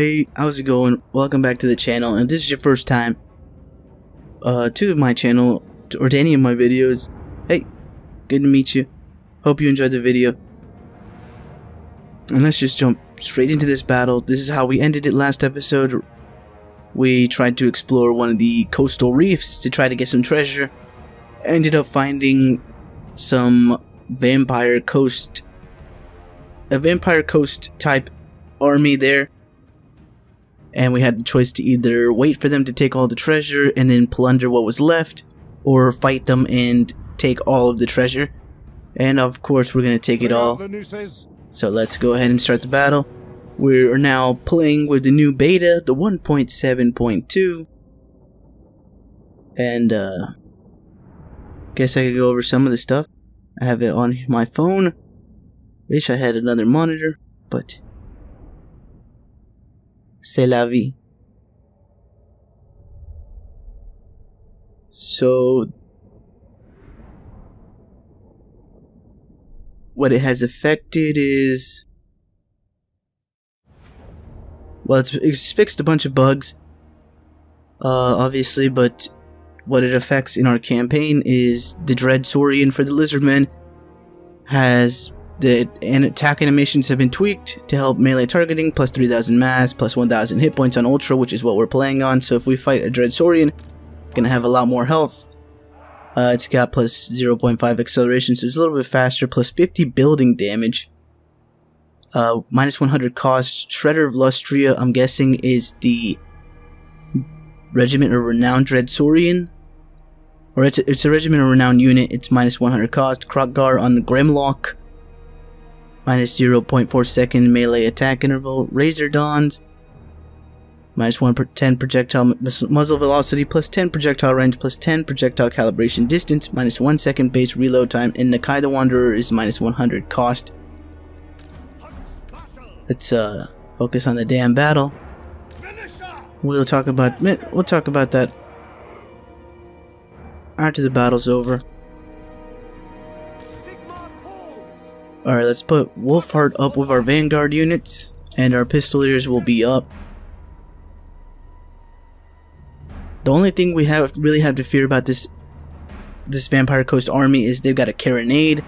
Hey, how's it going? Welcome back to the channel, and this is your first time uh, to my channel, or to any of my videos, hey, good to meet you. Hope you enjoyed the video. And let's just jump straight into this battle. This is how we ended it last episode. We tried to explore one of the coastal reefs to try to get some treasure. Ended up finding some vampire coast a vampire coast type army there and we had the choice to either wait for them to take all the treasure and then plunder what was left or fight them and take all of the treasure. And of course we're going to take it all. So let's go ahead and start the battle. We're now playing with the new beta the 1.7.2 and uh guess I could go over some of the stuff. I have it on my phone. Wish I had another monitor, but c'est la vie. So, what it has affected is, well, it's, it's fixed a bunch of bugs, uh, obviously, but what it affects in our campaign is the Dread Saurian for the Lizardmen has the attack animations have been tweaked to help melee targeting, plus 3000 mass, plus 1000 hit points on Ultra, which is what we're playing on. So if we fight a Dread Saurian, gonna have a lot more health. Uh, it's got plus 0.5 acceleration, so it's a little bit faster, plus 50 building damage. Uh, minus 100 cost. Shredder of Lustria, I'm guessing, is the Regiment of Renowned Dread Saurian. Or it's a, it's a Regiment of Renowned unit, it's minus 100 cost. Kroq-Gar on Grymloq minus 0.4 second melee attack interval, Razordons, minus 1 per 10 projectile muzzle velocity, plus 10 projectile range, plus 10 projectile calibration distance, minus 1 second base reload time, and Nakai the Wanderer is minus 100 cost. Let's uh, focus on the damn battle. We'll talk about we'll talk about that after the battle's over. Alright, let's put Wulfhart up with our Vanguard units, and our Pistoliers will be up. The only thing we have really have to fear about this this Vampire Coast army is they've got a Carronade,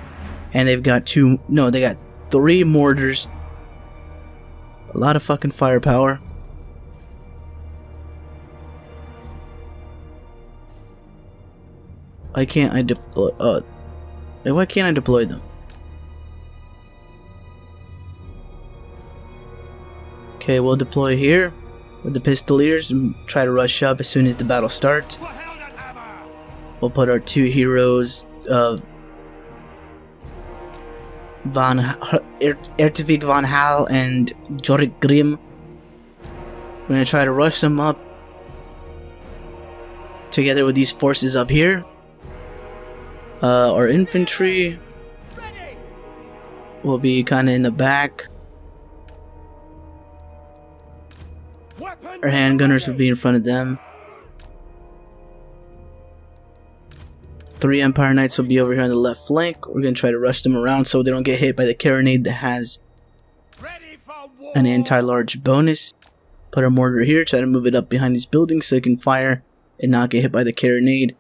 and they've got two, no, they got three mortars. A lot of fucking firepower. Why can't I deploy, uh, why can't I deploy them? Okay, we'll deploy here with the pistoliers and try to rush up as soon as the battle starts. We'll put our two heroes, uh, Van er Ertvig Van Hal and Jorek Grimm. We're gonna try to rush them up together with these forces up here. Uh, our infantry will be kind of in the back. Our handgunners will be in front of them. Three Empire Knights will be over here on the left flank. We're going to try to rush them around so they don't get hit by the carronade that has an anti-large bonus. Put our mortar here, try to move it up behind these buildings so it can fire and not get hit by the carronade.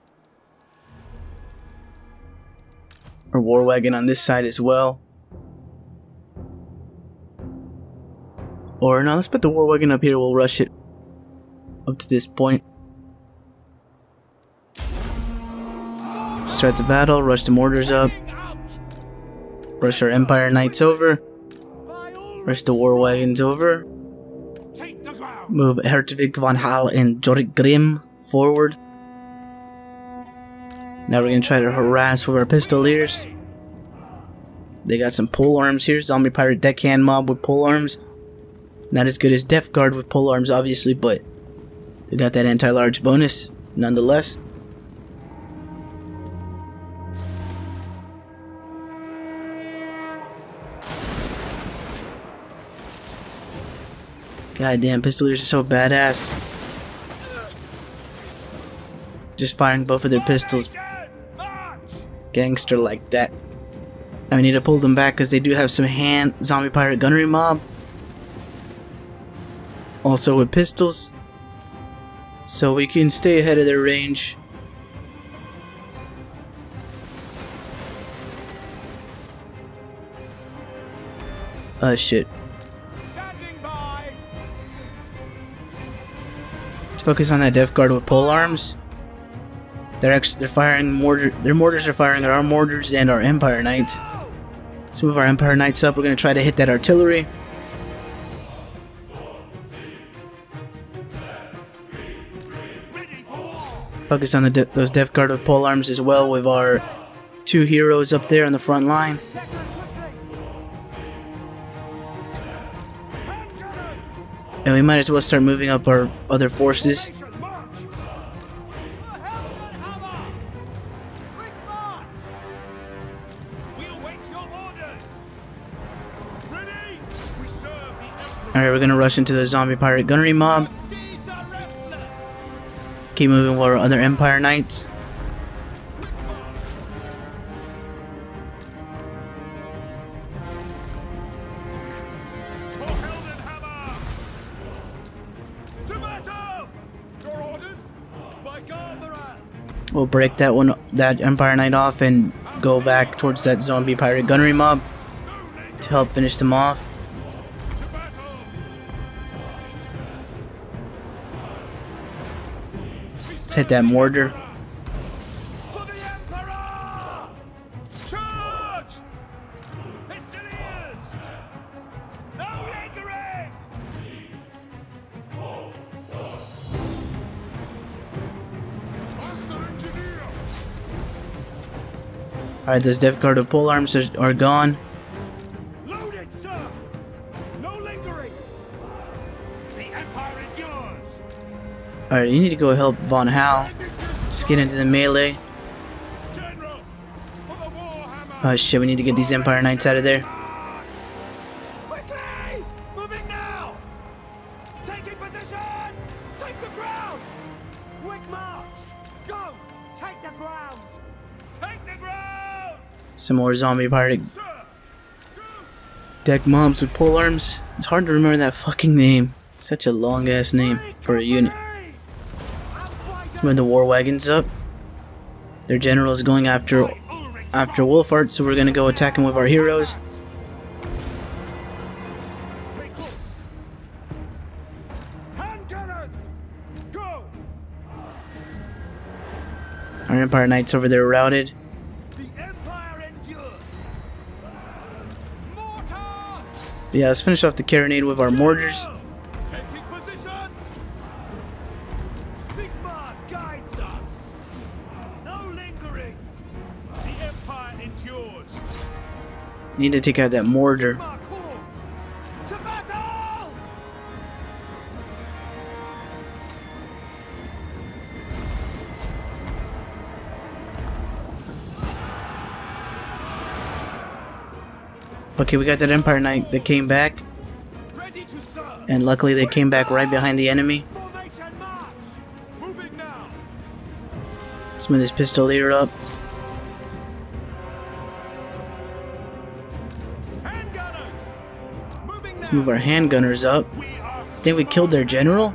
Our war wagon on this side as well. Or no, let's put the war wagon up here, we'll rush it up to this point. Start the battle, rush the mortars up. Rush our Empire Knights over. Rush the war wagons over. Move Hertwig von Hal and Jorek Grimm forward. Now we're gonna try to harass with our pistoliers. They got some pole arms here, zombie pirate deckhand mob with pole arms. Not as good as Death Guard with pole arms, obviously, but they got that anti-large bonus, nonetheless. Goddamn, pistoliers are so badass. Just firing both of their pistols. Gangster like that. I need to pull them back because they do have some hand zombie pirate gunnery mob. Also with pistols. So we can stay ahead of their range. Uh, shit. Let's focus on that Death Guard with pole arms. They're actually they're firing mortar. Their mortars are firing at our mortars and our Empire Knights. Let's move our Empire Knights up. We're gonna try to hit that artillery. Focus on the de those Death Guard with pole arms as well with our two heroes up there on the front line. And we might as well start moving up our other forces. Alright, we're gonna rush into the zombie pirate gunnery mob. Keep moving while our other Empire Knights. We'll break that one, that Empire Knight off and go back towards that zombie pirate gunnery mob to help finish them off. Let's hit that mortar. Alright, those Death Guard of pole arms are, are gone. Alright, you need to go help Von Hal. Just get into the melee. Oh shit, we need to get these Empire Knights out of there. Some more zombie! Go! deck mobs with pole arms. It's hard to remember that fucking name. Such a long ass name for a unit. Let's the war wagons up. Their general is going after after Wulfhart, so we're gonna go attack him with our heroes. Go! Our Empire Knights over there routed. Yeah, let's finish off the carronade with our mortars. Need to take out that mortar. Okay, we got that Empire Knight that came back, and luckily they came back right behind the enemy. Let's move this up. Let's move our handgunners up. Think we killed their general?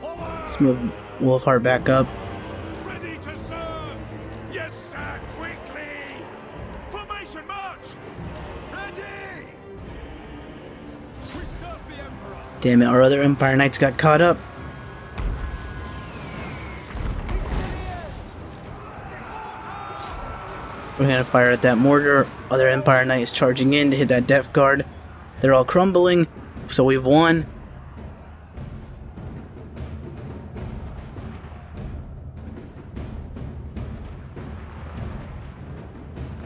Let's move Wulfhart back up. Ready to serve! Yes, sir, quickly! Formation march! Ready! We serve the Emperor! Damn it, our other Empire Knights got caught up. We're gonna fire at that mortar. Other Empire Knight is charging in to hit that Death Guard. They're all crumbling, so we've won.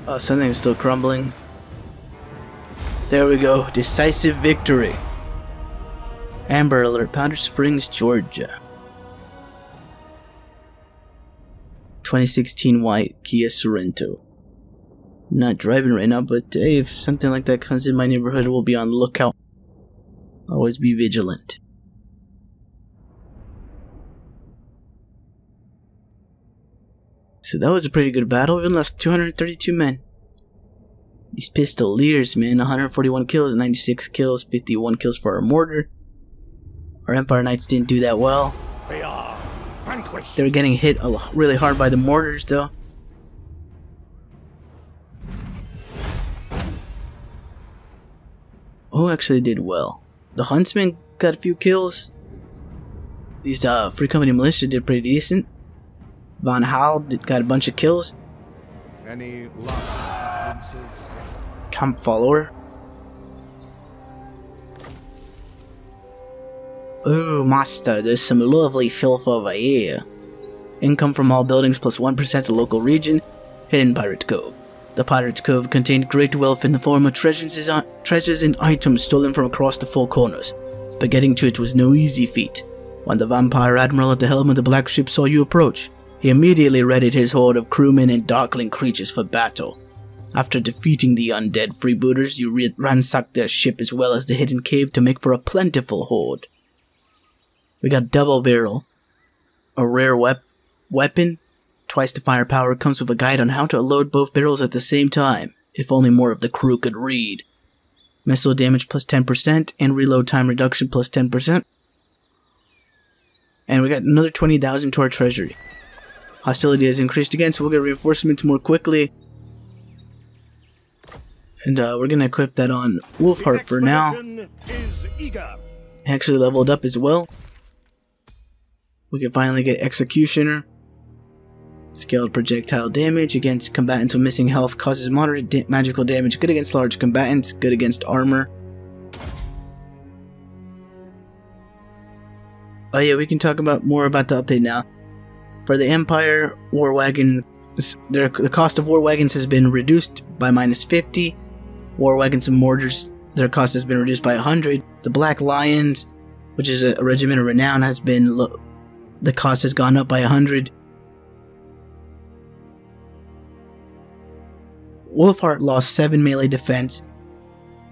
Oh, something's still crumbling. There we go. Decisive victory. Amber Alert, Powder Springs, Georgia. 2016 white Kia Sorento. Not driving right now, but hey, if something like that comes in my neighborhood, we'll be on the lookout. Always be vigilant. So that was a pretty good battle. We lost 232 men. These pistoliers, man, 141 kills, 96 kills, 51 kills for our mortar. Our Empire Knights didn't do that well. We are vanquished. They were getting hit really hard by the mortars, though. Who actually did well? The Huntsman got a few kills. These uh, Free Company Militia did pretty decent. Von Hal did, got a bunch of kills. Any? Camp follower. Ooh, master, there's some lovely filth over here. Income from all buildings plus 1 to local region. Hidden Pirate Cove. The Pirate's Cove contained great wealth in the form of treasures, uh, and items stolen from across the four corners. But getting to it was no easy feat. When the vampire admiral at the helm of the black ship saw you approach, he immediately readied his horde of crewmen and darkling creatures for battle. After defeating the undead freebooters, you ransacked their ship as well as the hidden cave to make for a plentiful hoard. We got double barrel, a rare wep- weapon, twice the firepower, comes with a guide on how to load both barrels at the same time, if only more of the crew could read. Missile damage plus 10% and reload time reduction plus 10%. And we got another 20,000 to our treasury. Hostility has increased again, so we'll get reinforcements more quickly. And uh, we're gonna equip that on Wulfhart for now. Actually leveled up as well. We can finally get Executioner. Scaled projectile damage against combatants with missing health causes moderate da- magical damage. Good against large combatants. Good against armor. Oh yeah, we can talk about more about the update now. For the Empire, War wagons, their, the cost of War Wagons has been reduced by minus 50. War Wagons and Mortars, their cost has been reduced by 100. The Black Lions, which is a, a regiment of renown, has been the cost has gone up by 100. Wulfhart lost 7 melee defense,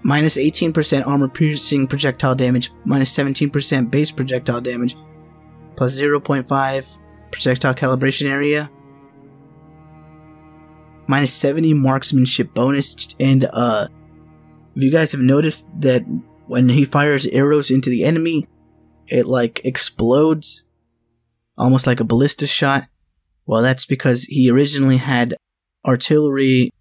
minus 18% armor piercing projectile damage, minus 17% base projectile damage, plus 0.5 projectile calibration area, minus 70 marksmanship bonus, and uh, if you guys have noticed that when he fires arrows into the enemy, it like explodes, almost like a ballista shot. Well, that's because he originally had artillery.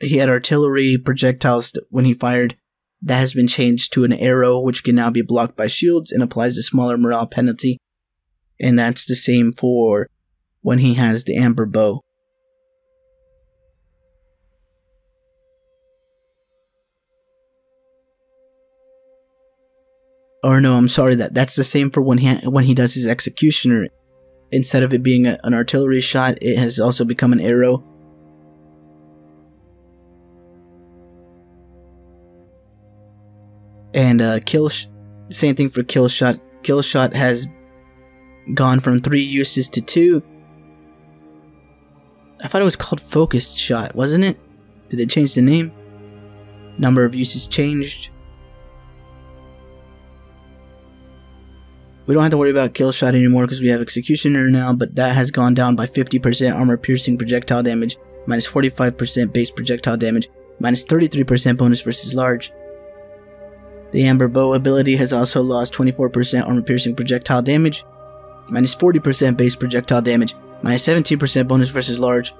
He had artillery projectiles when he fired. That has been changed to an arrow, which can now be blocked by shields and applies a smaller morale penalty. And that's the same for when he has the amber bow. or no, I'm sorry that that's the same for when he when he does his executioner. Instead of it being a, an artillery shot, it has also become an arrow. And uh, kill, same thing for kill shot. Kill shot has gone from three uses to two. I thought it was called focused shot, wasn't it? Did they change the name? Number of uses changed. We don't have to worry about kill shot anymore because we have executioner now, but that has gone down by 50% armor piercing projectile damage, minus 45% base projectile damage, minus 33% bonus versus large. The amber bow ability has also lost 24% armor piercing projectile damage, minus 40% base projectile damage, minus 17% bonus versus large.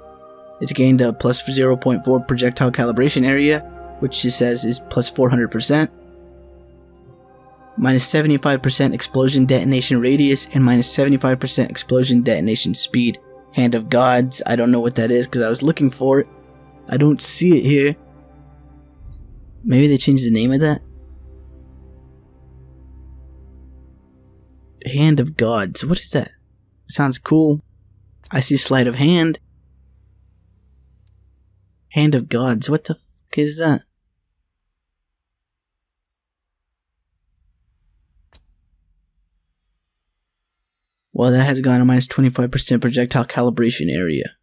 It's gained a plus 0.4 projectile calibration area, which it says is plus 400% minus 75% explosion detonation radius, and minus 75% explosion detonation speed. Hand of Gods, I don't know what that is because I was looking for it. I don't see it here. Maybe they changed the name of that? Hand of Gods, what is that? Sounds cool. I see Sleight of Hand. Hand of Gods, what the fuck is that? Well, that has gone to minus 25% projectile calibration area.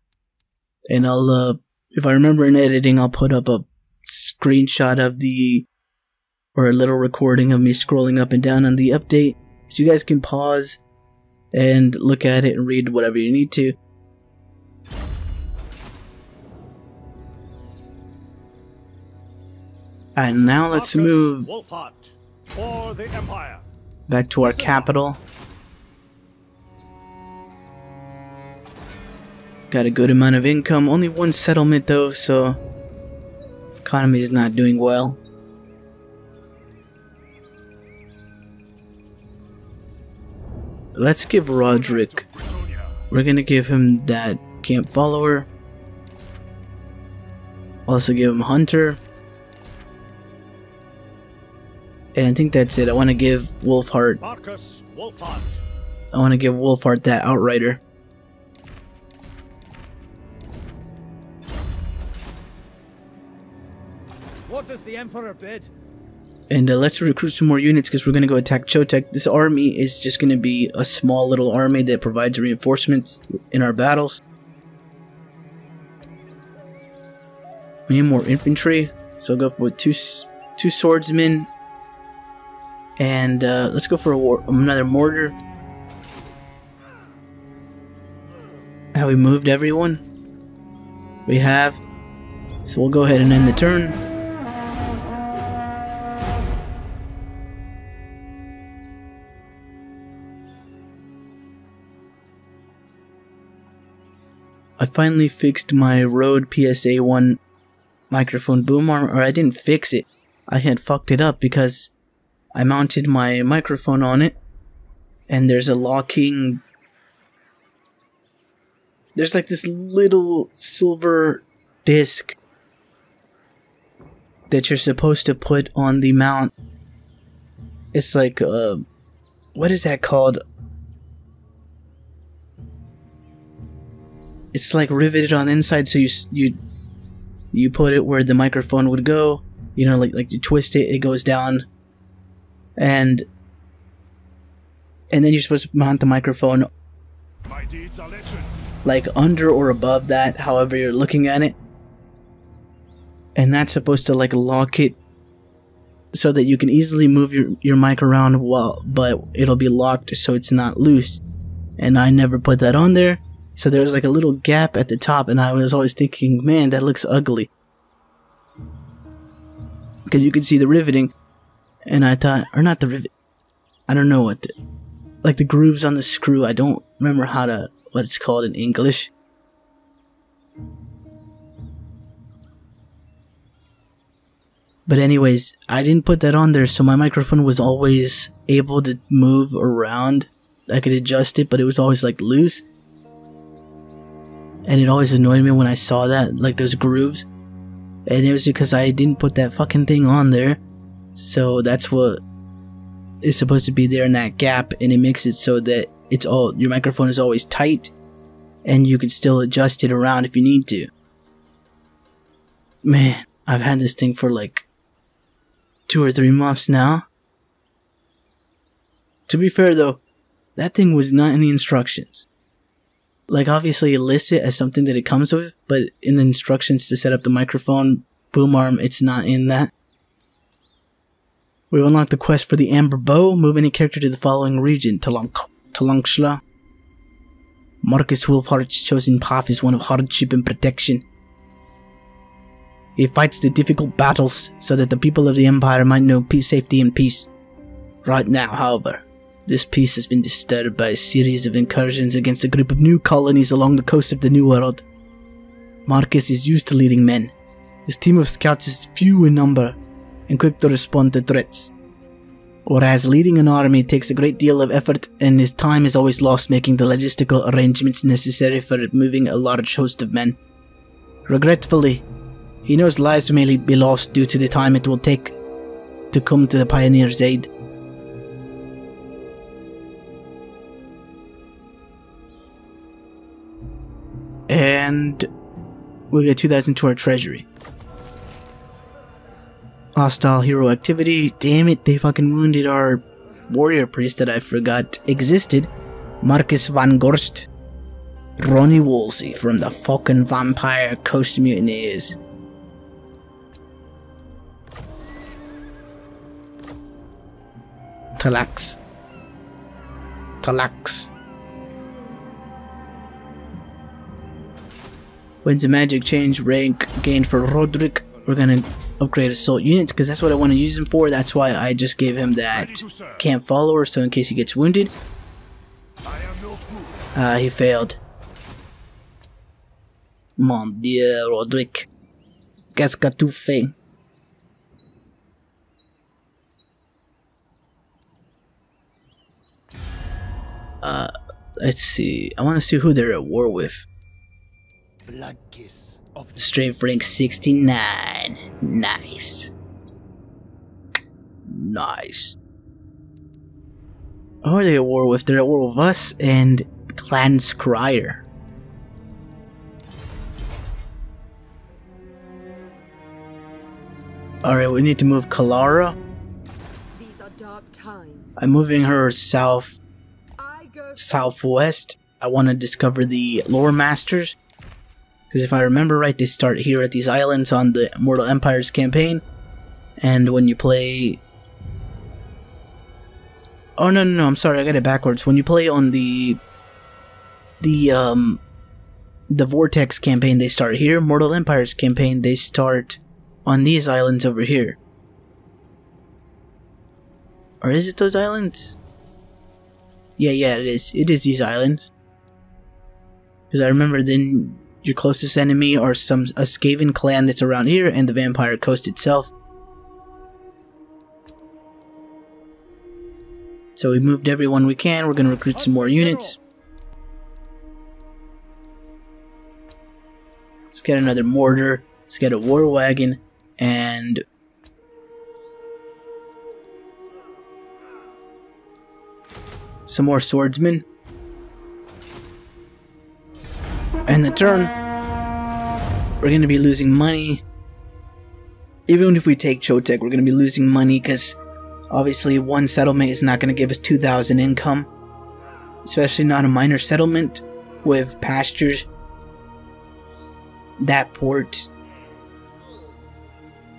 And I'll, uh, if I remember in editing, I'll put up a screenshot of the, or a little recording of me scrolling up and down on the update. So you guys can pause and look at it and read whatever you need to. And now let's move Wulfhart for the Empire. back to our capital. Got a good amount of income. Only one settlement though, so economy is not doing well. Let's give Roderick. We're gonna give him that camp follower. Also give him Hunter. And I think that's it. I want to give Wulfhart. Markus Wulfhart. I want to give Wulfhart that Outrider. What does the Emperor bid? And uh, let's recruit some more units because we're going to go attack Chotek. This army is just going to be a small little army that provides reinforcements in our battles. We need more infantry, so I'll go for two two swordsmen, and uh, let's go for a war- another mortar. Have we moved everyone? We have. So we'll go ahead and end the turn. I finally fixed my Rode PSA 1 microphone boom arm, or I didn't fix it. I had fucked it up because I mounted my microphone on it, and there's a locking. There's like this little silver disc that you're supposed to put on the mount. It's like, uh, what is that called? It's like riveted on the inside so you you you put it where the microphone would go you know like like you twist it it goes down and and then you're supposed to mount the microphone My deeds are like under or above that however you're looking at it. And that's supposed to like lock it so that you can easily move your, your mic around while but it'll be locked so it's not loose. And i never put that on there so there was like a little gap at the top and i was always thinking man that looks ugly because you could see the riveting and i thought or not the rivet i don't know what the, like the grooves on the screw i don't remember how to what it's called in english But anyways, I didn't put that on there, so my microphone was always able to move around. I could adjust it, but it was always like loose. And it always annoyed me when I saw that, like those grooves. And it was because I didn't put that fucking thing on there. So that's what is supposed to be there in that gap, and it makes it so that it's all your microphone is always tight, and you can still adjust it around if you need to. Man, I've had this thing for like two or three months now. To be fair though, that thing was not in the instructions. Like obviously it lists it as something that it comes with, but in the instructions to set up the microphone boom arm, it's not in that. We've unlocked the quest for the Amber Bow. Move any character to the following region: Talonk. Markus Wulfhart's chosen path is one of hardship and protection. He fights the difficult battles so that the people of the Empire might know peace, safety, and peace. Right now, however, this peace has been disturbed by a series of incursions against a group of new colonies along the coast of the New World. Markus is used to leading men. His team of scouts is few in number and quick to respond to threats. Whereas leading an army takes a great deal of effort and his time is always lost making the logistical arrangements necessary for moving a large host of men. Regretfully, he knows lives may be lost due to the time it will take to come to the pioneer's aid. And we'll get 2000 to our treasury. Hostile hero activity. Damn it, they fucking wounded our warrior priest that I forgot existed. Marcus van Gorst. Ronnie Woolsey from the fucking Vampire Coast Mutineers. Talax. Talax. When's a magic change rank gained for Roderick? We're gonna upgrade assault units because that's what I want to use him for. That's why I just gave him that camp follower so in case he gets wounded. I am no fool. Uh, he failed. Mon dieu, Roderick. Qu'est-ce que tu fais? Uh, let's see. I want to see who they're at war with. Blood kiss of the Strength rank 69. Nice. Nice. Who are they at war with? They're at war with us and Clan Skryre. Alright, we need to move Kalara. These are dark times. I'm moving her south southwest. I want to discover the lore masters. Because if I remember right, they start here at these islands on the Mortal Empires campaign. And when you play. Oh, no, no, no, I'm sorry, I got it backwards. When you play on the. The, um. The Vortex campaign, they start here. Mortal Empires campaign, they start on these islands over here. Or is it those islands? Yeah, yeah, it is. It is these islands. Because I remember then your closest enemy are some a Skaven clan that's around here and the Vampire Coast itself. So we moved everyone we can. We're gonna recruit some more units. Let's get another mortar. Let's get a war wagon and some more swordsmen. And the turn, we're gonna be losing money. Even if we take Chotek, we're gonna be losing money because obviously one settlement is not gonna give us 2,000 income, especially not a minor settlement with pastures. That port,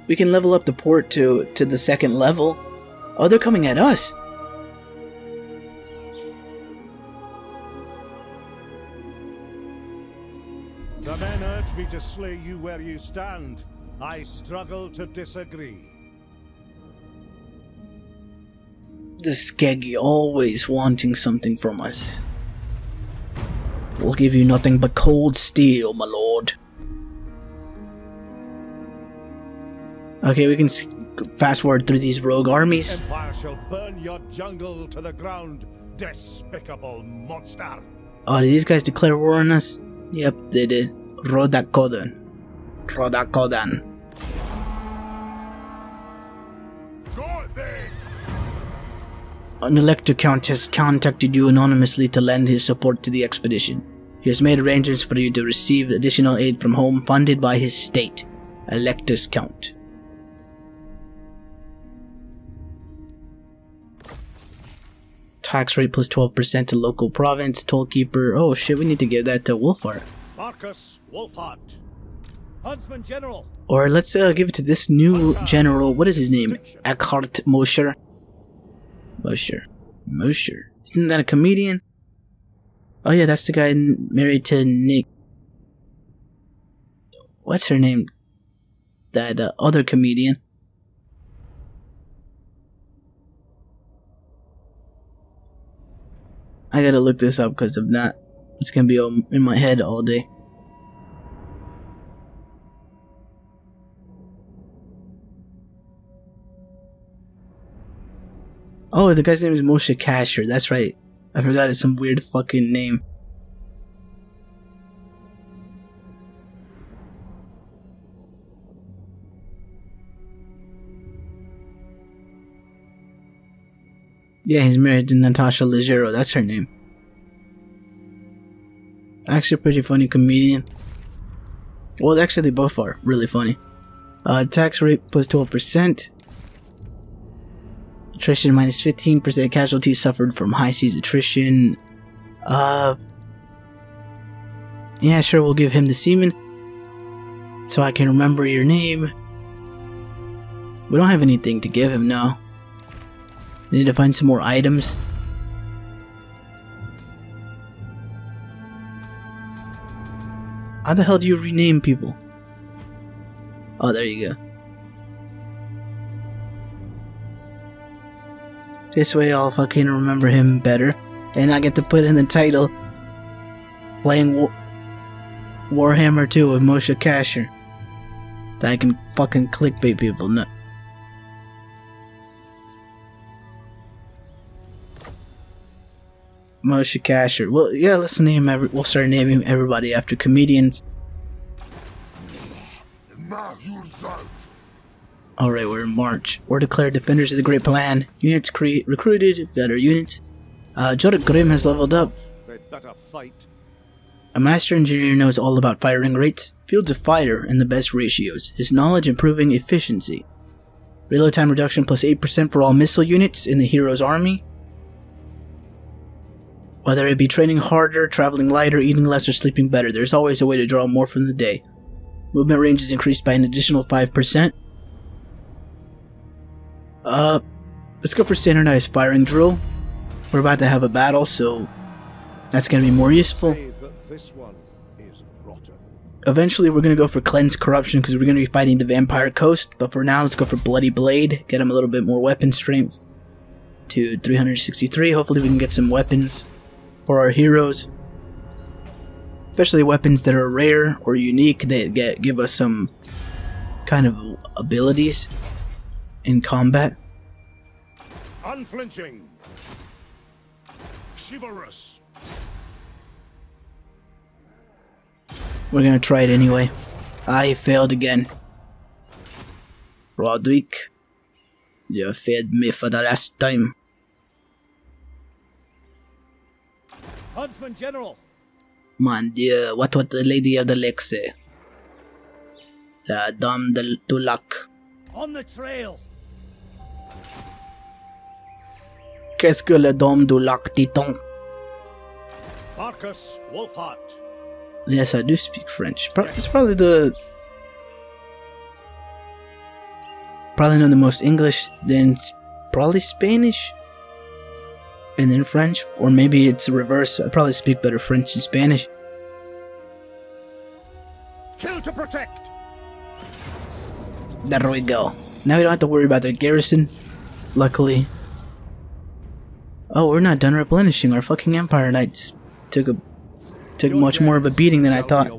we can level up the port to to the second level. Oh, they're coming at us. Me to slay you where you stand. I struggle to disagree. The Skeggy always wanting something from us. We'll give you nothing but cold steel, my lord. Okay, we can fast forward through these rogue armies. Empire shall burn your jungle to the ground, despicable monster. Oh, did these guys declare war on us? Yep, they did. Go then! An elector count has contacted you anonymously to lend his support to the expedition. He has made arrangements for you to receive additional aid from home funded by his state. Elector's count. Tax rate plus 12% to local province, tollkeeper. Oh shit, we need to give that to Wulfhart. Markus Wulfhart. Huntsman General! Or let's uh, give it to this new general. What is his name? Eckhart Mosher. Mosher. Mosher. Isn't that a comedian? Oh yeah, that's the guy married to Nick. What's her name? That uh, other comedian. I gotta look this up because if not, it's gonna be in my head all day. Oh, the guy's name is Moshe Kasher. That's right. I forgot it's some weird fucking name. Yeah, he's married to Natasha Leggero. That's her name. Actually, pretty funny comedian. Well, actually, they both are really funny. Uh, tax rate plus 12%. Attrition minus 15%. Casualties suffered from high seas attrition. Uh. Yeah, sure, we'll give him the seaman. So I can remember your name. We don't have anything to give him, no. We need to find some more items. How the hell do you rename people? Oh, there you go. This way I'll fucking remember him better. And I get to put in the title playing War- Warhammer 2 with Moshe Kasher. That I can fucking clickbait people. No. Moshe Kasher. Well, yeah, let's name every. We'll start naming everybody after comedians. Alright, we're in March. We're declared defenders of the Great Plan. Units cre- recruited, got our units. Uh, Jodok Grim has leveled up. They'd better fight. A master engineer knows all about firing rates, fields of fire, and the best ratios. His knowledge improving efficiency. Reload time reduction plus 8% for all missile units in the hero's army. Whether it be training harder, traveling lighter, eating less, or sleeping better, there's always a way to draw more from the day. Movement range is increased by an additional 5%. Uh, let's go for standardized firing drill. We're about to have a battle, so that's gonna be more useful. Say that this one is rotten. Eventually, we're gonna go for cleanse corruption because we're gonna be fighting the vampire coast. But for now, let's go for bloody blade. Get him a little bit more weapon strength to 363. Hopefully, we can get some weapons for our heroes, especially weapons that are rare or unique that get give us some kind of abilities in combat. Unflinching. Chivalrous. We're gonna try it anyway. I failed again. Roderick, you failed me for the last time. Huntsman General. Mon Dieu, what would the Lady of the Lake say? Dame de du Lac. On the trail. Qu'est-ce que la Dame du Lac dit-on? Markus Wulfhart. Yes, I do speak French. It's probably the. Probably know the most English, then it's probably Spanish. And then French, or maybe it's the reverse. I probably speak better French than Spanish. Kill to protect. There we go. Now we don't have to worry about their garrison. Luckily. Oh, we're not done replenishing. Our fucking Empire Knights took a took Your much more of a beating than I thought.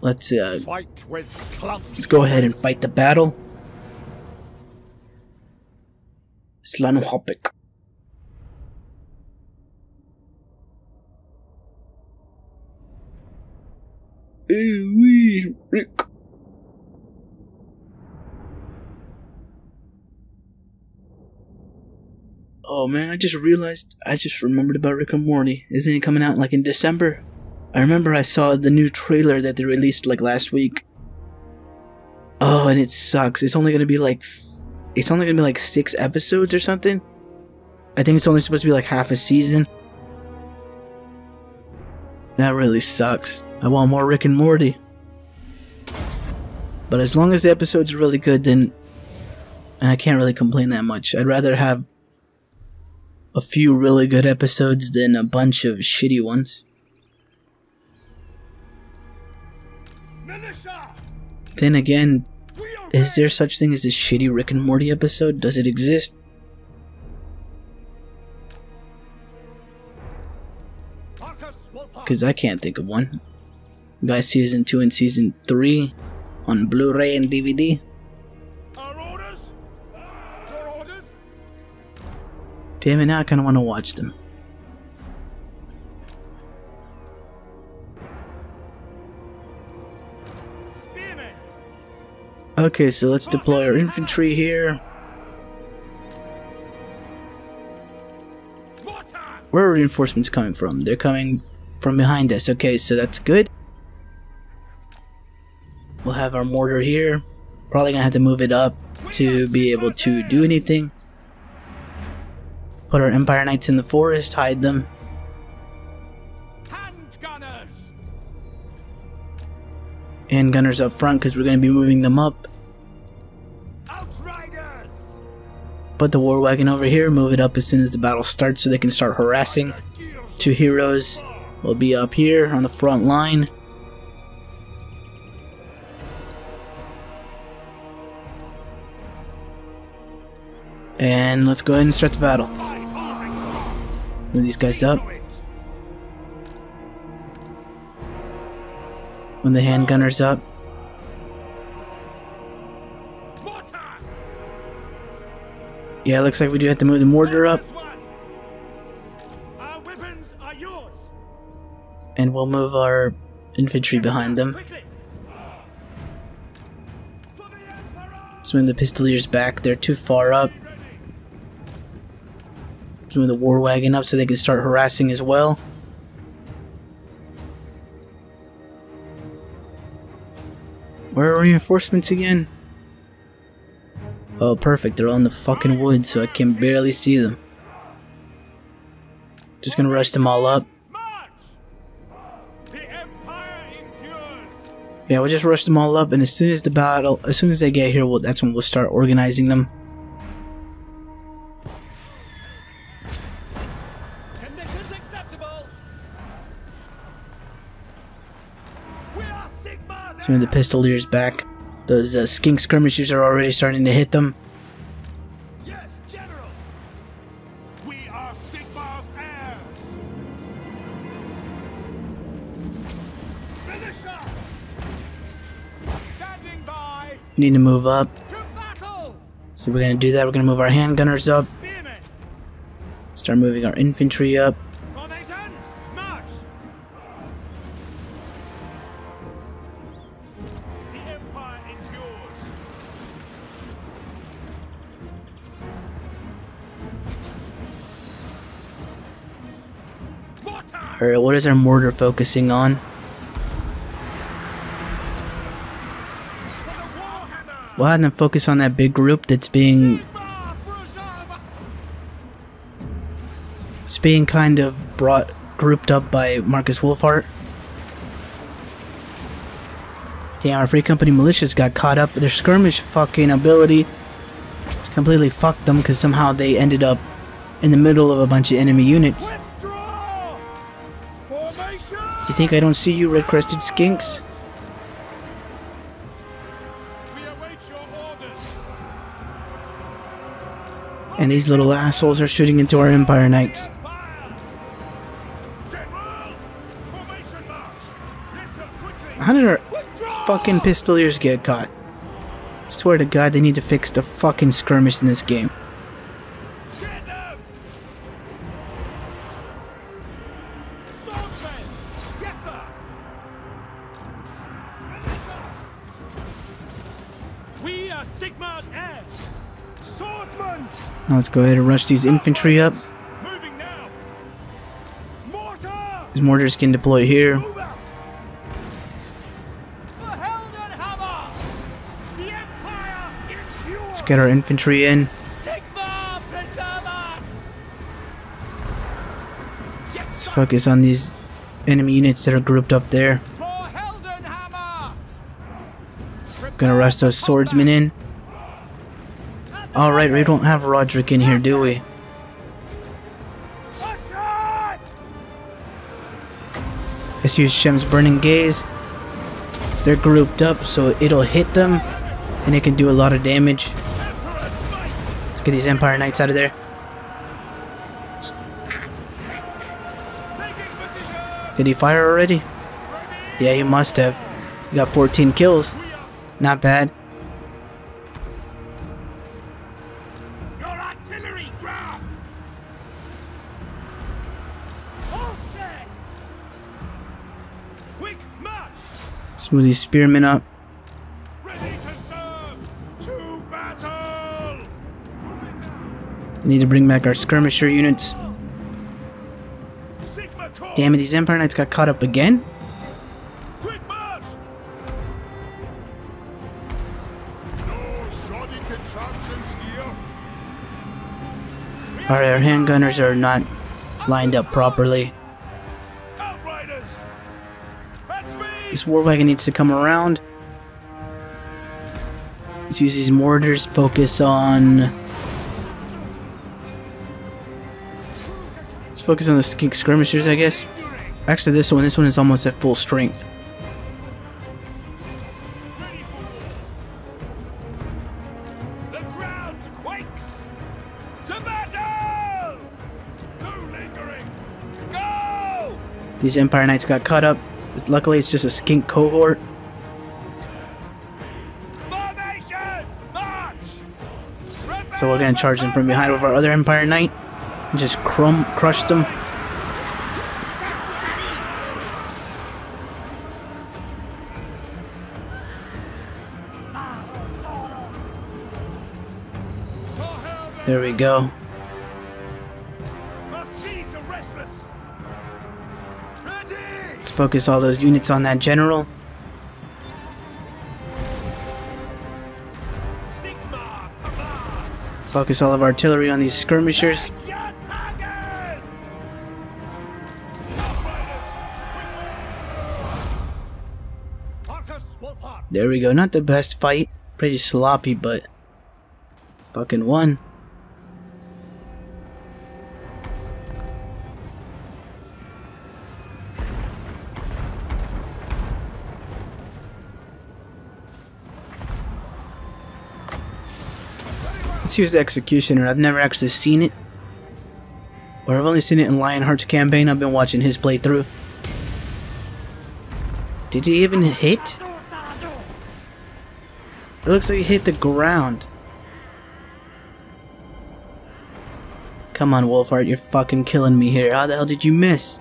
Let's uh, Fight with let's go ahead and fight the battle. Slanuhopik. Ooh wee, Rick. Oh man, I just realized, I just remembered about Rick and Morty. Isn't it coming out like in December? I remember I saw the new trailer that they released like last week. Oh, and it sucks. It's only gonna be like, it's only gonna be like six episodes or something. I think it's only supposed to be like half a season. That really sucks. I want more Rick and Morty. But as long as the episodes are really good, then and I can't really complain that much. I'd rather have a few really good episodes than a bunch of shitty ones. Militia. Then again, is there such thing as a shitty Rick and Morty episode? Does it exist? Because I can't think of one. Got season 2 and season 3 on Blu ray and DVD. Damn it, now I kind of want to watch them. Okay, so let's deploy our infantry here. Where are reinforcements coming from? They're coming from behind us. Okay, so that's good. We'll have our mortar here. Probably gonna have to move it up to be able to do anything. Put our Empire Knights in the forest, hide them. Hand. And gunners up front because we're gonna be moving them up. Outriders. Put the war wagon over here, move it up as soon as the battle starts so they can start harassing. Two heroes will be up here on the front line. And let's go ahead and start the battle. Move these guys up. When the handgunner's up. Yeah, looks like we do have to move the mortar up. Our weapons are yours. And we'll move our infantry behind them. Let's move the pistoliers back. They're too far up. Move the war wagon up so they can start harassing as well. Where are reinforcements again? Oh, perfect. They're on the fucking wood, so I can barely see them. Just gonna rush them all up. Yeah, we'll just rush them all up, and as soon as the battle, as soon as they get here, we'll, that's when we'll start organizing them. The pistoliers back. Those uh, skink skirmishers are already starting to hit them. Yes, General! We are Sigmar's heirs! Finisher! Standing by! We need to move up. To! So we're gonna do that. We're gonna move our handgunners up. Start moving our infantry up. Alright, what is our mortar focusing on? We'll have them focus on that big group that's being it's being kind of brought grouped up by Markus Wulfhart. Damn, our free company militias got caught up. Their skirmish fucking ability completely fucked them because somehow they ended up in the middle of a bunch of enemy units. You think I don't see you, red crested skinks? We await your orders! And these little assholes are shooting into our Empire Knights. Fire! General! Formation march! Listen quickly! How did our fucking pistoliers get caught? I Swear to God, they need to fix the fucking skirmish in this game. Let's go ahead and rush these infantry up. Moving now! Mortar! These mortars can deploy here. Move out! For Heldenhammer! The Empire endures! Let's get our infantry in. Sigmar preserve us! Let's focus on these enemy units that are grouped up there. Gonna rush those swordsmen in. Alright, we don't have Roderick in here, do we? Let's use Shem's Burning Gaze. They're grouped up, so it'll hit them, and it can do a lot of damage. Let's get these Empire Knights out of there. Did he fire already? Yeah, he must have. He got 14 kills. Not bad. Move these spearmen up. Ready to serve! To battle! We need to bring back our skirmisher units. Damn it, these Empire Knights got caught up again? Quick march! No shoddy contraptions here. Alright, our handgunners are not lined up properly. This war wagon needs to come around. Let's use these mortars, focus on... Let's focus on the skink skirmishers, I guess. Actually, this one, this one is almost at full strength. These Empire Knights got caught up. Luckily, it's just a skink cohort. So we're gonna charge them from behind with our other Empire Knight. And just crum crush them. There we go. Let's focus all those units on that general. Focus all of artillery on these skirmishers. There we go. Not the best fight. Pretty sloppy, but fucking won. Let's use the Executioner. I've never actually seen it. Or I've only seen it in Lionheart's campaign. I've been watching his playthrough. Did he even hit? It looks like he hit the ground. Come on, Wulfhart, you're fucking killing me here. How the hell did you miss?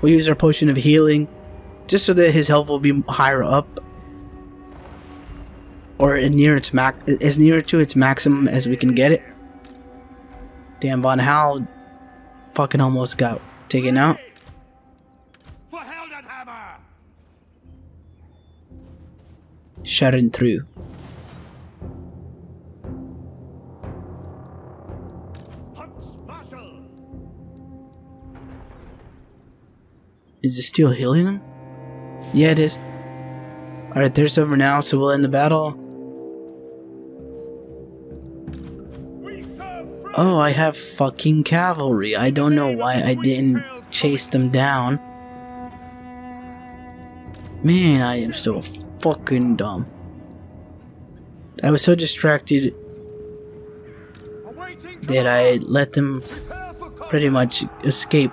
We'll use our potion of healing just so that his health will be higher up. Or near its max as near to its maximum as we can get it. Damn Von Hal fucking almost got taken out. For Heldenhammer! Shutting through. Is it still healing him? Yeah, it is. Alright, they're over now, so we'll end the battle. Oh, I have fucking cavalry. I don't know why I didn't chase them down. Man, I am so fucking dumb. I was so distracted that I let them pretty much escape.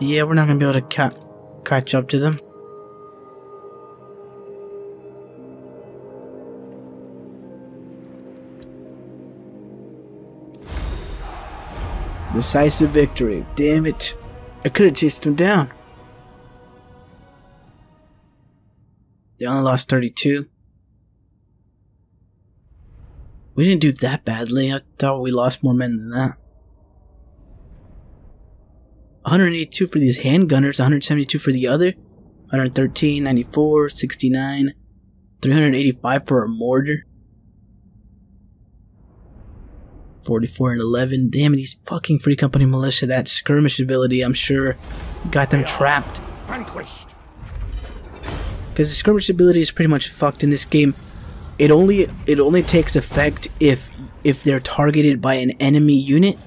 Yeah, we're not gonna be able to ca catch up to them. Decisive victory. Damn it. I could have chased them down. They only lost 32. We didn't do that badly. I thought we lost more men than that. 182 for these handgunners, 172 for the other, 113, 94, 69, 385 for a mortar, 44 and 11. Damn, these fucking Free Company militia, that skirmish ability, I'm sure, got them trapped. Vanquished! Because the skirmish ability is pretty much fucked in this game. It only it only takes effect if if they're targeted by an enemy unit.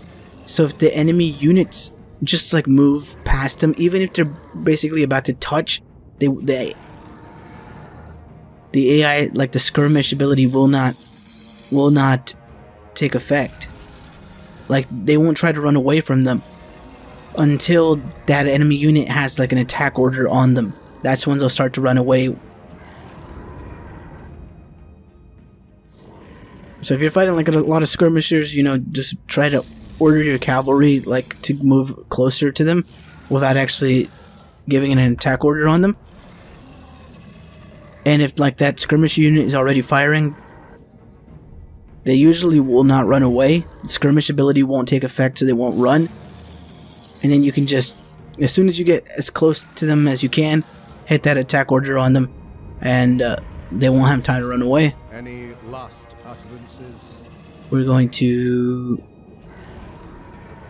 So if the enemy units just like move past them, even if they're basically about to touch, they they the AI like the skirmish ability will not will not take effect. Like they won't try to run away from them until that enemy unit has like an attack order on them. That's when they'll start to run away. So if you're fighting like a lot of skirmishers, you know, just try to order your cavalry like to move closer to them without actually giving an attack order on them. And if like that skirmish unit is already firing, they usually will not run away. The skirmish ability won't take effect, so they won't run. And then you can just, as soon as you get as close to them as you can, hit that attack order on them, and uh, they won't have time to run away. Any last utterances? We're going to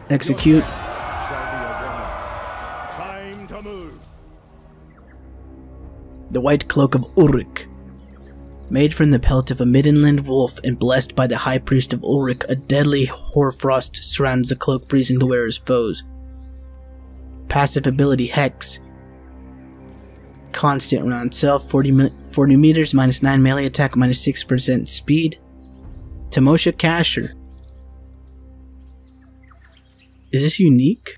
execute. Shall be a Time to move! the white cloak of Ulric. Made from the pelt of a Middenland wolf and blessed by the high priest of Ulric, a deadly hoarfrost surrounds the cloak, freezing the wearer's foes. Passive ability Hex. Constant round self, 40, mi- 40 meters, minus 9 melee attack, minus 6% speed. Timosha Kasher. Is this unique?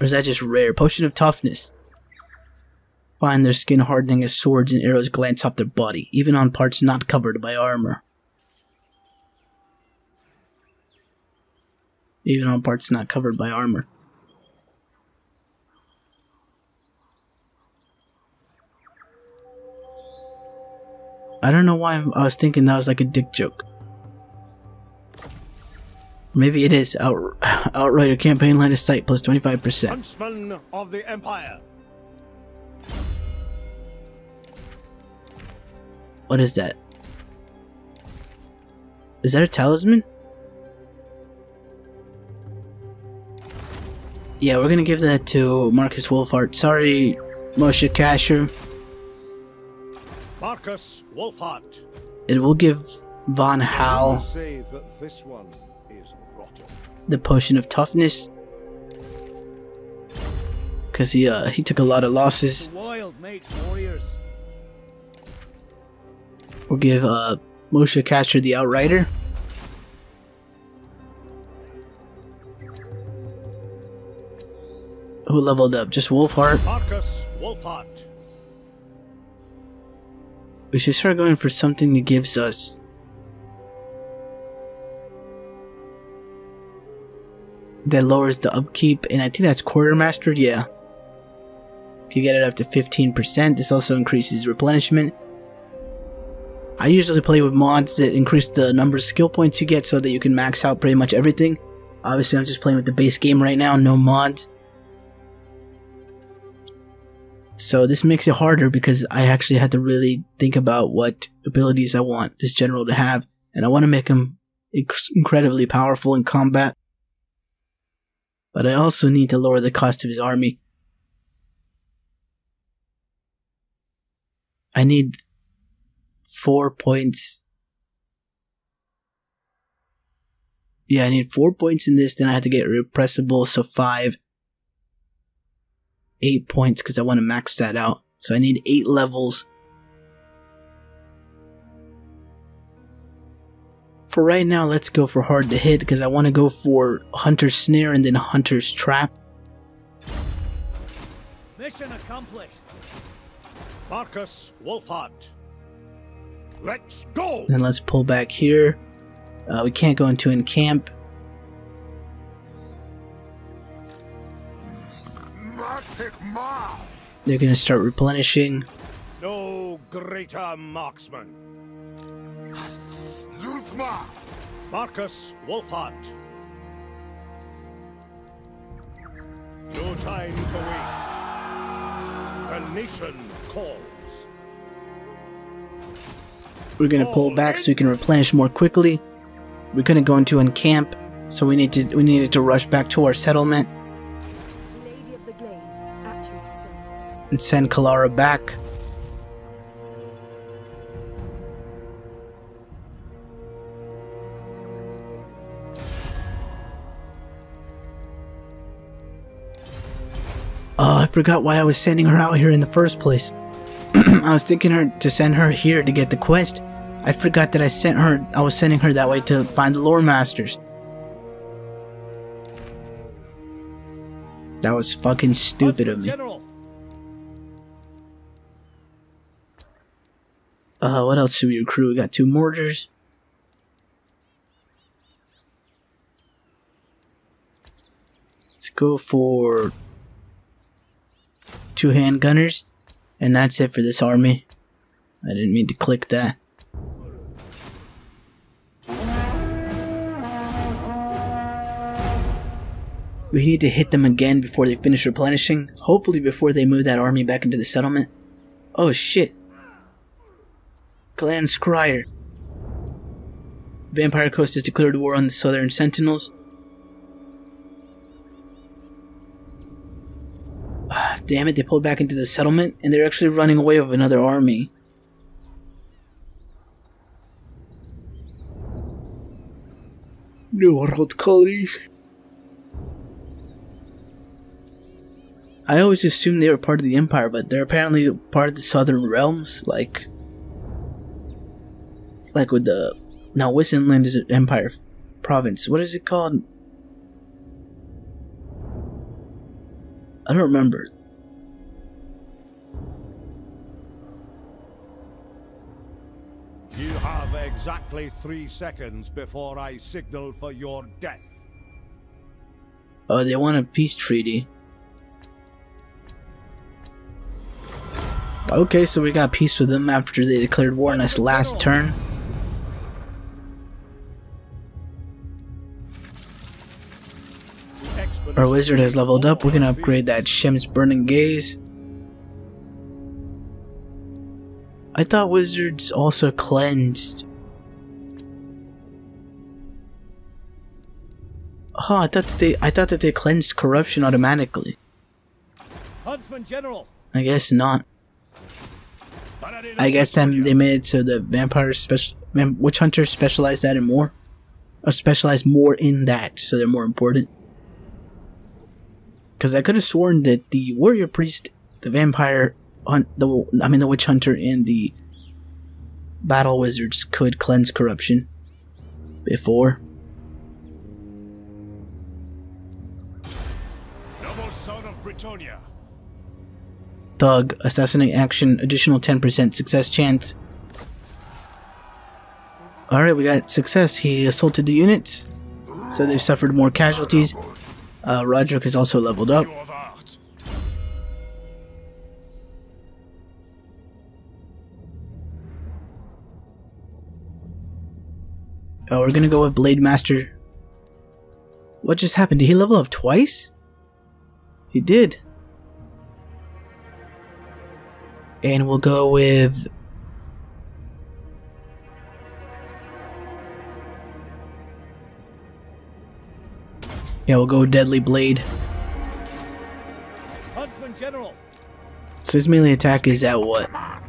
Or is that just rare? Potion of Toughness. Find their skin hardening as swords and arrows glance off their body, even on parts not covered by armor. Even on parts not covered by armor. I don't know why I was thinking that was like a dick joke. Maybe it is. Out, outrider campaign line of sight plus 25%. Huntsman of the Empire. What is that? Is that a talisman? Yeah, we're gonna give that to Markus Wulfhart. Sorry, Moshe Kasher. Markus Wulfhart. It will give Von Hal Say that this one is rotten. the potion of toughness. Cause he uh he took a lot of losses. Wild makes warriors. We'll give uh Moshe Kasher the outrider. Who leveled up? Just Wulfhart. Markus Wulfhart. We should start going for something that gives us that lowers the upkeep, and I think that's quartermaster. Yeah, if you get it up to fifteen percent, this also increases replenishment. I usually play with mods that increase the number of skill points you get, so that you can max out pretty much everything. Obviously, I'm just playing with the base game right now, no mods. So this makes it harder because I actually had to really think about what abilities I want this general to have, and I want to make him inc- incredibly powerful in combat. But I also need to lower the cost of his army. I need four points. Yeah, I need four points in this, then I have to get repressible, so five eight points because I want to max that out. So I need eight levels. For right now, let's go for hard to hit because I want to go for Hunter's Snare and then Hunter's Trap. Mission accomplished. Markus Wulfhart. Let's go. Then let's pull back here. Uh, we can't go into encamp. Matic Ma! They're going to start replenishing. No greater marksman. Zultma! Markus Wulfhart. No time to waste. The nation calls. We're going to pull back so we can replenish more quickly. We couldn't go into encamp, so we need to we needed to rush back to our settlement Lady of the Glade, at your service. and send Kalara back. Oh, I forgot why I was sending her out here in the first place. I was thinking her to send her here to get the quest. I forgot that I sent her I was sending her that way to find the lore masters. That was fucking stupid of me. Uh, what else should we recruit? We got two mortars. Let's go for two handgunners, and that's it for this army. I didn't mean to click that. We need to hit them again before they finish replenishing. Hopefully, before they move that army back into the settlement. Oh shit, Clan Skryre. Vampire Coast has declared war on the Southern Sentinels. Ah, damn it, they pulled back into the settlement and they're actually running away with another army. New World colonies. I always assumed they were part of the Empire, but they're apparently part of the Southern Realms, like like with the now Wissenland is an Empire province. What is it called? I don't remember. You have exactly three seconds before I signal for your death. Oh, they want a peace treaty. Okay, so we got peace with them after they declared war on us last turn. Our wizard has leveled up. We're gonna upgrade that Shem's Burning Gaze. I thought wizards also cleansed. Oh, I thought that they I thought that they cleansed corruption automatically. Huntsman General. I guess not. I guess then they made it so the vampire special witch hunters specialize that in more, or specialize more in that, so they're more important. Because I could have sworn that the warrior priest, the vampire hunt, the I mean the witch hunter, and the battle wizards could cleanse corruption before. Noble son of Bretonnia. Thug, assassinate action, additional 10% success chance. Alright, we got success. He assaulted the units, so they've suffered more casualties. Uh, Roderick is also leveled up. You of art. Oh, we're gonna go with Blade Master. What just happened? Did he level up twice? He did. And we'll go with. Yeah, we'll go Deadly Blade. Huntsman General. So his melee attack is at what? Time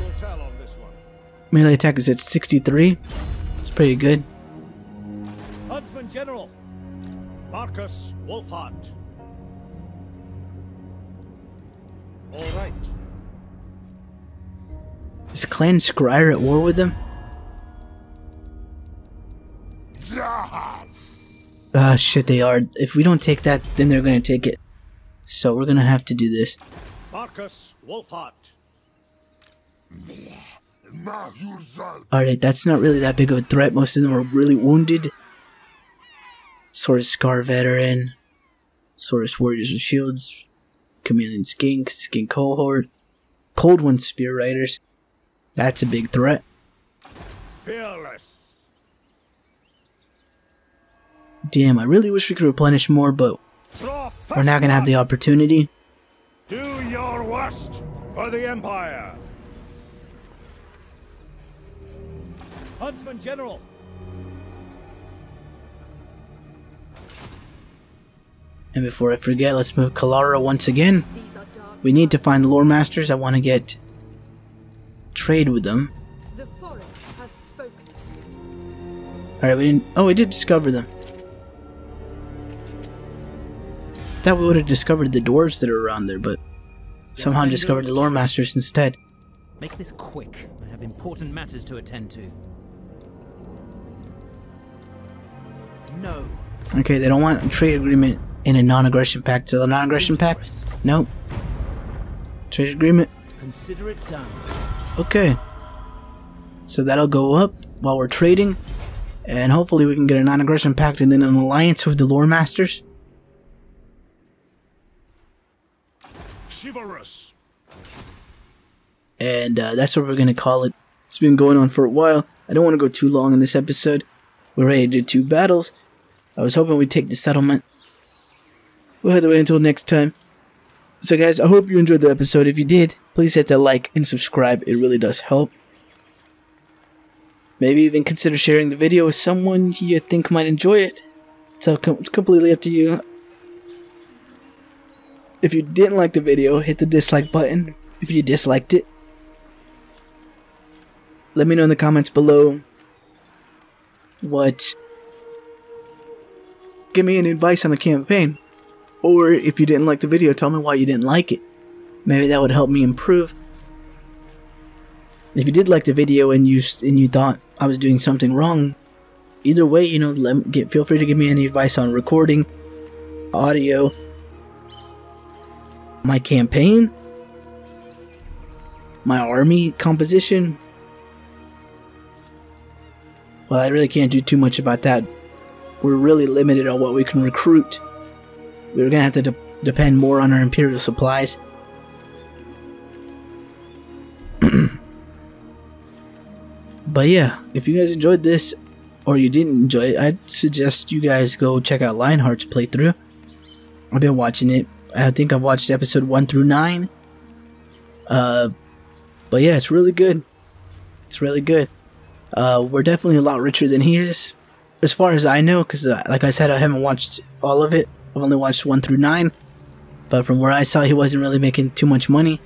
will tell on this one. Melee attack is at 63. It's pretty good. Huntsman General. Markus Wulfhart. All right. Is Clan Skryre at war with them? Ah, shit, they are. If we don't take that, then they're gonna take it. So we're gonna have to do this. Markus Wulfhart. Alright, that's not really that big of a threat. Most of them are really wounded. Sword Scar Veteran. Saurus Warriors with Shields. Chameleon Skink. Skink Cohort. Cold One Spear Riders. That's a big threat. Fearless. Damn, I really wish we could replenish more, but we're not gonna have the opportunity. Do your worst for the Empire. Huntsman General. And before I forget, let's move Kalara once again. These are dark. We need to find the lore masters. I want to get trade with them. The forest has spoken. Alright, we didn't. Oh, we did discover them. Thought we would have discovered the dwarves that are around there, but somehow discovered the lore masters instead. Make this quick. I have important matters to attend to. No. Okay, they don't want a trade agreement in a non-aggression pact. So the non-aggression pact? Nope. Trade agreement? Consider it done. Okay. So that'll go up while we're trading. And hopefully we can get a non-aggression pact and then an alliance with the lore masters. Chivalrous. and uh, that's what we're gonna call it. It's been going on for a while. I don't want to go too long in this episode. We're ready to do two battles. I was hoping we'd take the settlement. We'll have to wait until next time. So, guys, I hope you enjoyed the episode. If you did, please hit that like and subscribe. It really does help. Maybe even consider sharing the video with someone you think might enjoy it. So it's completely up to you. If you didn't like the video, hit the dislike button. If you disliked it, let me know in the comments below what give me an advice on the campaign Or if you didn't like the video, tell me why you didn't like it. Maybe that would help me improve. If you did like the video and you and you thought I was doing something wrong, either way, you know, let, get feel free to give me any advice on recording, audio, my campaign, my army composition. Well, I really can't do too much about that. We're really limited on what we can recruit. We're gonna have to de- depend more on our imperial supplies. but yeah, if you guys enjoyed this or you didn't enjoy it, I'd suggest you guys go check out Lionheart's playthrough. I've been watching it. I think I've watched episode 1 through 9. Uh, but yeah, it's really good. It's really good. Uh, we're definitely a lot richer than he is, as far as I know, because uh, like I said, I haven't watched all of it. I've only watched 1 through 9. But from where I saw, he wasn't really making too much money.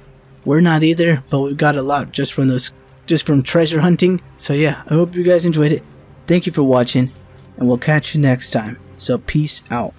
We're not either, but we've got a lot just from those, just from treasure hunting. So yeah, I hope you guys enjoyed it. Thank you for watching, and we'll catch you next time. So peace out.